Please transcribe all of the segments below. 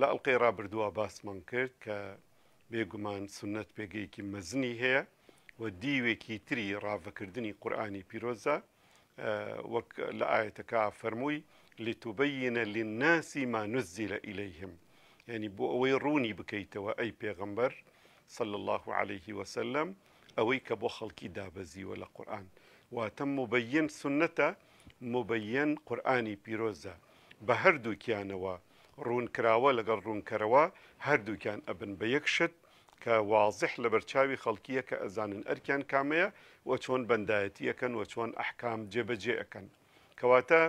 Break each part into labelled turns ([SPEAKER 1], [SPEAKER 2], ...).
[SPEAKER 1] لە ئەڵقەی ڕابردووە باسمان کرد کە بێگومان سنت پێگەیەکی مەزنی هەیە و دیوێکی تری ڕاڤەکردنی قورآانی پیرۆزە وەک لە ئاەتەکە فەرمووی لتبینە للناسی ما نزل إليهم یعنی بۆ ئەوەی ڕوونی بکەیتەوە ئەی پێغەمبەر صلى الله عليه وسلم ئەوەی کە بۆ خەڵکی دابەزیوە لە قورآن واتە مبین سنەتە موبەیەن قورئانی پیرۆزە بە هەردووکیانەوە ڕوون کراوە لەگەڵ ڕوونکەرەوە هەردووکیان ئەبن بە یەک شت کە وازح لەبەر چاوی خەڵکیە کە ئەزانن ئەرکیان کامەیە و چۆن بەندایەتی ئەکەن و چۆن ئەحکام جێ بەجێ ئەکەن کەواتە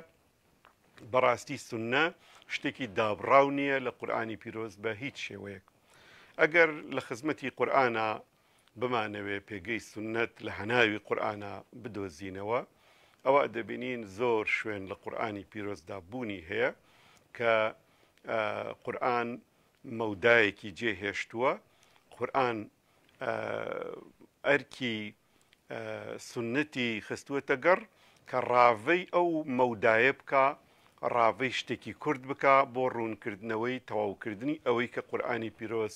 [SPEAKER 1] بەڕاستی سوننە شتێکی دابڕاو نیە لە قورئانی پیرۆز بە هیچ شێوەیەک ئەگەر لە خزمەتی قورئانا بمانەوێ پێگەی سوننەت لە هەناوی قورئانا بدۆزینەوە ئەوا دەبینین زۆر شوێن لە قورئانی پیرۆزدا بوونی هەیە کە قورئان مەودایەکی جێ هێشتووە قورئان ئەرکی سنەتی خستووەتە گەڕ کە ڕاڤەی ئەو مەودایە بکە ڕاڤەی شتێکی کورد بکە بۆ ڕوونکردنەوەی تەواوکردنی ئەوەی کە قورآانی پیرۆز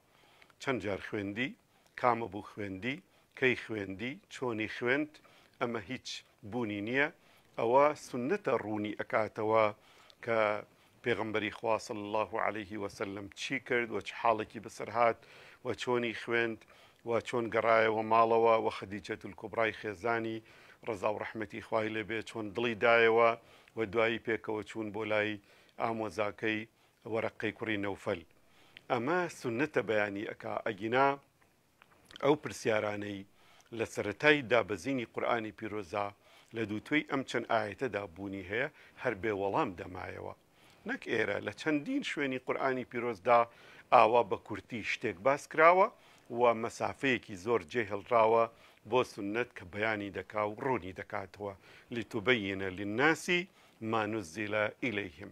[SPEAKER 1] چەند جار خوێندی؟ کامە بوو خوێندی؟ کەی خوێندی؟ چۆنی خوێند؟ ئەمە هیچ بوونی نیە ئەوە سوننەتە ڕوونی ئەکاتەوە کە پێغەمبەری خوا صلی اللە علیه وسلم چی کرد و چ حاڵێکی بەسەر هات و چۆنی خوێند و چۆن گەڕایەوە ماڵەوە و خەدیجەت الکوبرای خێزانی ڕەزا و ڕەحمەتی خوای لێبێ چۆن دڵی دایەوە و دوایی پێکەوە چوون بۆ لای ئامۆزاکەی وەرەقەی کوڕی نەوفەل ئەمە سوننەتە بەیانی ئەکا ئەگینا ئەو پرسیارانەی لە سەرەتای دابەزینی قورئانی پیرۆزدا لە دووتوێی ئەم چەند ئایەتەدا بوونی هەیە هەر بێ وەڵام دەمایەوە نەک ئێرە لە چەندین شوێنی قورئانی پیرۆزدا ئاوا بە کورتی شتێک باس کراوە و مەسافەیەکی زۆر جێ هێڵراوە بۆ سوننەت کە بەیانی دەکا و ڕوونی دەکاتەوە لتبین للناس ما نزل الیهم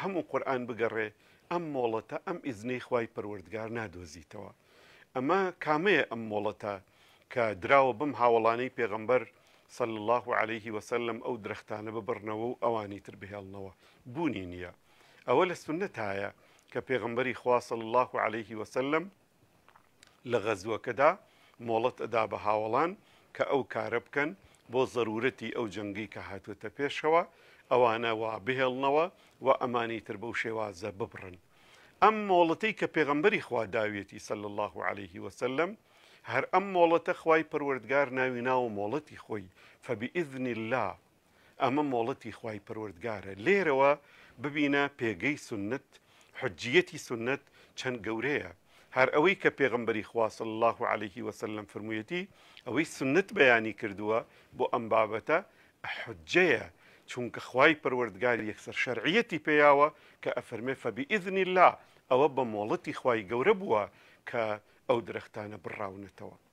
[SPEAKER 1] هەموو قورئان بگەڕێ ئەم مۆڵەتە ئەم ئیزنەی خوای پەروەردگار نادۆزیتەوە ئەمە کامەیە ئەم مۆڵەتە کە دراوە بەم هاوەڵانەی پێغەمبەر صلی اللە علیه وسلم ئەو درەختانە ببڕنەوە و ئەوانی تر بهێڵنەوە بوونی نیە ئەوە لە سوننەتایە کە پێغەمبەری خوا صلی اللە علیه وسلم لە غەزوەکەدا مۆڵەت ئەدا بە هاوەڵان کە ئەو کارە بکەن بۆ زەرورەتی ئەو جەنگەی کە هاتووەتە پێشەوە ئەوانە وا بهێڵنەوە و ئەمانی تر بەو شێوازە ببڕن ئەم مۆڵەتەی کە پێغەمبەری خوا داویەتی سەل الله عليه وسلم هەر ئەم مۆڵەتە خوای پەروەردگار ناوی ناوە مۆڵەتی خۆی فبئذن الله ئەمە مۆڵەتی خوای پەروەردگارە لێرەوە ببینە پێگەی سوننەت حوجیەتی سوننەت چەند گەورەیە هەر ئەوەی کە پێغەمبەری خوا صلی اللە علیە وسلم فەرموویەتی ئەوەی سوننەت بەیانی کردووە بۆ ئەم بابەتە حوجەیە چونکە خوای پەروەردگار یەکسەر شەرعیەتی پێیاوە کە ئەفەرمێ فباذن اللە ئەوە بە مۆڵەتی خوای گەورە بووە کە ئەو درەختانە بڕاونەتەوە.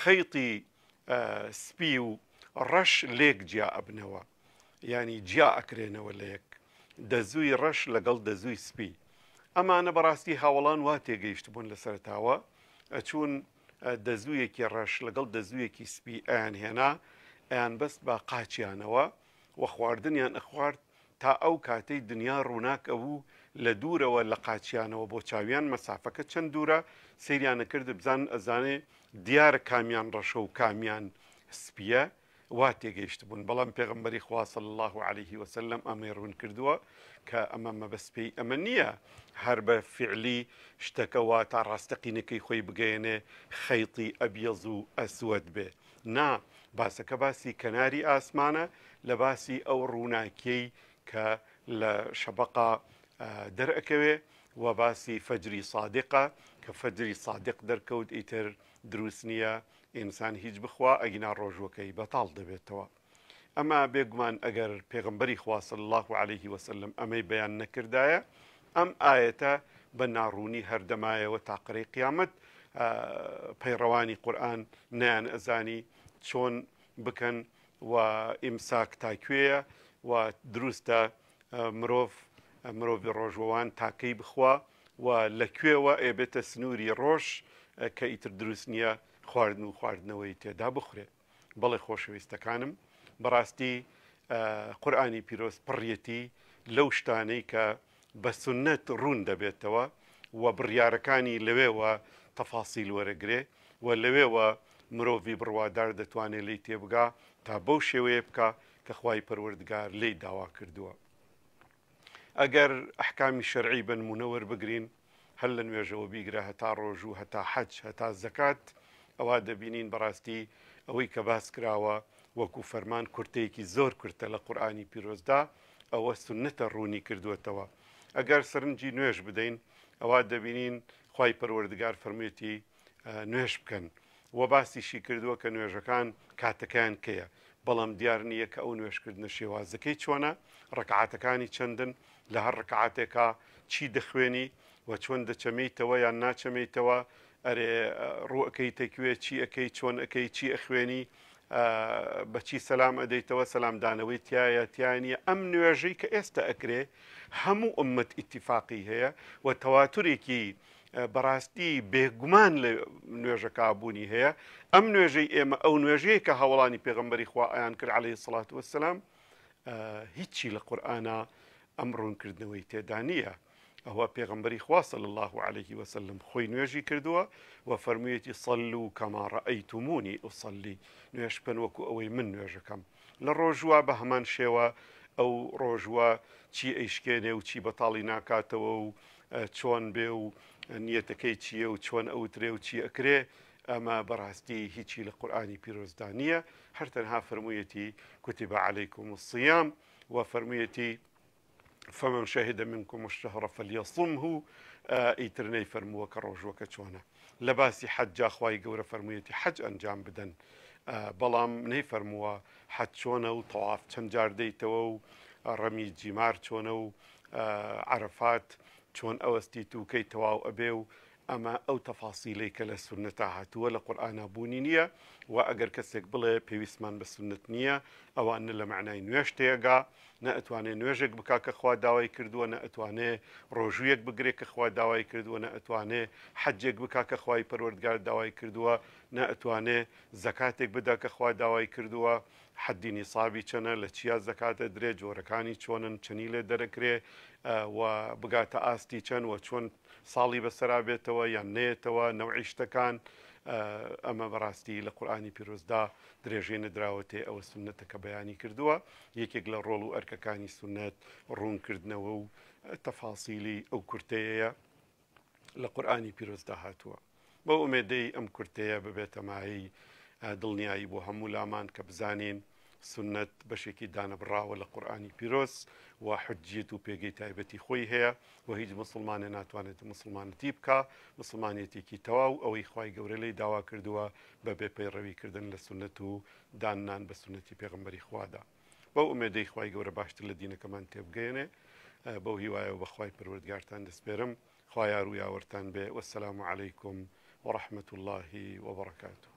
[SPEAKER 1] خەیتی سپی و ڕەش لێک جیا ئەبنەوە ینی جیا ئەکرێنەوە لە یەک دەزووی ڕەش لەگەڵ دەزووی سپی ئەمانە بەڕاستی هاوڵان وا تێگەیشت بوون لە سەرتاوە ئەچوون دەزوویەکی ڕەش لەگەڵ دەزوویەکی سپی ئەیان هێنا ئەیان بەست بە قاچیانەوە و خواردنیان ئەخوارد تا ئەو کاتەی دنیا ڕووناک ئەبوو، لە دوورەوە لە قاچیانەوە بۆ چاویان مەسافەکە چەند دوورە، سەیریان ئەکرد بزانن ئەزانێ دیارە کامیان ڕەشە و کامیان سپییە، وا تێگەیشتبوون، بەڵام پێغەمبەری خوا صلی اللە علیه و سلم ئەمەی ڕوون کردووە کە ئەمە مەبەست پێی ئەمە نییە هەر بە فیعلی شتەکە واتا ڕاستەقینەکەی خۆی بگەیەنێ خیطی ابیض و اسود بێ نا، باسەکە باسی کەناری ئاسمانە لە باسی ئەو ڕووناکیەی کە لە شەبەقا دەرئەکەوێ و باسی فەجری سادقە کە فەجری سادق دەرکەوت ئیتر دروست نییە ئینسان هیچ بخوا ئەگینا ڕۆژوەکەی بەتاڵ دەبێتەوە. ئەما بێگومان ئەگەر پێغەمبەری خوا صلی اللە علیه و سلم ئەمەی بەیان نەکردایە ئەم ئایەتە بە ناڕوونی هەردەمایەوە تاقرەی قیامەت پەیڕەوانی قورآن نیان ئەزانی چۆن بکەن و ئیمساک تاکوێیە و دروستە مرۆڤ مرۆڤی ڕۆژوەوان تاکەی بخوا و لە کوێوە ئێبێتە سنووری ڕۆژ کە ئیتر دروست نییە خواردن و خواردنەوەی تێدا بخورێت بەڵێ خۆشەویستەکانم بەڕاستی قورئانی پیرۆز پڕیەتی لەو شتانەی کە بە سنەت ڕوون دەبێتەوە و بڕیارەکانی لەوێوە تەفاسیل وەرەگرێ و لەوێوە مرۆڤی بڕوادار دەتوانێت لی تێبگا تا بەو شێوەیە بکە کە خوای پەروەردگار لی داوا کردووە. ئەگەر ئەحکامی شەرعی بە نموونە وەربگرین، هەر لە نوێژەوە بیگرە هەتا ڕۆژوو، هەتا حەج، هەتا زەکات، ئەوا دەبینین بەڕاستی ئەوەی کە باس کراوە وەکوو فەرمان کورتەیەکی زۆر کورتە لە قورئانی پیرۆزدا، ئەوە سوننەتە ڕوونی کردووەتەوە. ئەگەر سەرنجی نوێژ بدەین، ئەوا دەبینین خوای پەروەردگار فەرموویەتی، نوێژ بکەن و باسیشی کردووە کە نوێژەکان کاتەکەیان کەیە، بەڵام دیار نییە کە ئەو نوێژکردنە شێوازەکەی چۆنە، ڕەکعاتەکانی چەندن، لە هەر ڕەکعاتێکا چی دەخوێنی و چۆن دەچەمێیتەوە یان ناچەمێیتەوە، ئەرێ ڕوو ئەکەیتە کوێ، چی ئەکەی، چۆن ئەکەی، چی ئەخوێنی، بە چی سەلام ئەدەیتەوە، سەلامدانەوەی تیایە، تیا نییە، ئەم نوێژەی کە ئێستە ئەکرێ هەموو ئوممەت ئیتیفاقی هەیە و تەواتورێکی بەڕاستی بێگومان لە نوێژەکا بوونی هەیە، ئەم نوێژەی ئێمە ئەو نوێژەیە کە هاوەڵانی پێغەمبەری خوا ئەیان کرد عەلەیهی سڵات وەسەلام هیچی لە قورئانا ئەم ڕوونکردنەوەی تێدا نییە. ئەوە پێغمبەری خواسە لە الله عليه وسلم خۆی نوێژی کردووە و فەرموویەتی سەل و کەماڕە ئەیتومونی ئوسەلی نوێش بکەن وەکو ئەوەی من نوێژەکەم لە ڕۆژوە بە هەمان شێوە ئەو ڕۆژوە چی ئەیشکێنێ و چی بەتاڵی ناکاتەوە و چۆن بێ و نیەتەکەی چییە و چۆن ئەوترێ و چی ئەکرێ، ئەمە بەڕاستی هیچی لە قورئانی پیرۆزدا نییە، هەر تەنها فەرموویەتی، کتب علیکم الصیام، و فەرموویەتی، فمن شهد منکم الشهر فلیصمه، ئیتر نەیفەرمووە کە ڕۆژووەکە چۆنە. لە باسی حەج جا خوای گەورە فەرموویەتی حەج ئەنجام بدەن بەڵام نەیفەرمووە حەج چۆنە و تەواف چەند جار دەیتەوە و ڕەمی جیمار چۆنە و عەرەفات چۆن ئەوەستی تووکەی تەواو ئەبێ و ئەمە ئەو تەفاسیلەی کە لە سنەتا هاتووە لە قورآنا بوونی نییە و ئەگەر کەسێک بڵێ پێویستمان بە سنت نییە ئەوان نە لە معنای نوێش تێگا نە ئەتوانێ نوێژێک بکا کە خوا داوای کردووە، نە ئەتوانێ ڕۆژوویەک بگرێ کە خوا داوای کردووە، نە ئەتوانێ حەجێک بکا کە خوای پەروەردگار داوای کردووە، نە ئەتوانێ زەکاتێک بدا کە خوا داوای کردووە، حەدی نیسابی چەنە، لە چیا زەکات ئەدرێ، جۆرەکانی چۆنن، چەنی لێ دەرەکرێ و بگاتە ئاستی چەند و چۆن ساڵی بەسەرا بێتەوە یان نەیەتەوە، نەوعی شتەکان، ئەمە بەڕاستی لە قورئانی پیرۆزدا درێژەی نەدراوەتێ ئەوە سوننەتە کە بەیانی کردووە، یەکێک لە ڕۆڵ و ئەرکەکانی سوننەت ڕوونکردنەوە و تەفاسیلی ئەو کورتەیەیە لە قورئانی پیرۆزدا هاتووە. بەو ئومێدەی ئەم کورتەیە ببێتە مایەی دڵنیایی بۆ هەموو لامان کە بزانین سنت بەشێکی دانەبڕاوە لە قورآانی پیرۆز و حجیت و پێگەی تایبەتی خۆی هەیە و هیچ مسلمانە ناتوانێت مسلمانەتی بکە مسلمانەتێکی تەواو ئەوەی خی گەورە لی داوا کردووە بە بێ پەیڕەوی کردن لە سوننەت و دان نان بە سوننەتی پێغەمبەری خوادا بەو ئومێدەی خوای گەورە باشتر لە دینەکەمان تێبگەیەنێ بەو هیوایەوە بە خوای پەروەردگارتان دەسپێرم خوا یار و یاوەرتان بێ وەسەلام علیکم وەڕەحمەتوڵڵاهی وەبەڕەکاتوو.